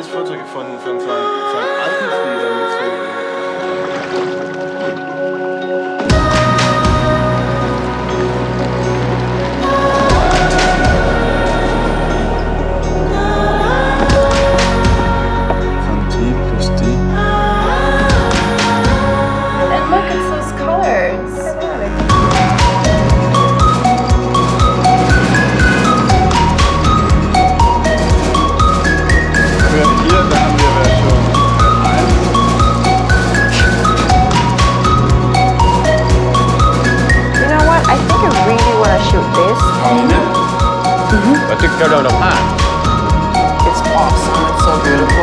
geiles Foto gefunden von seinem einem, alten Film. That's a kilo of ham. It's awesome. It's so beautiful.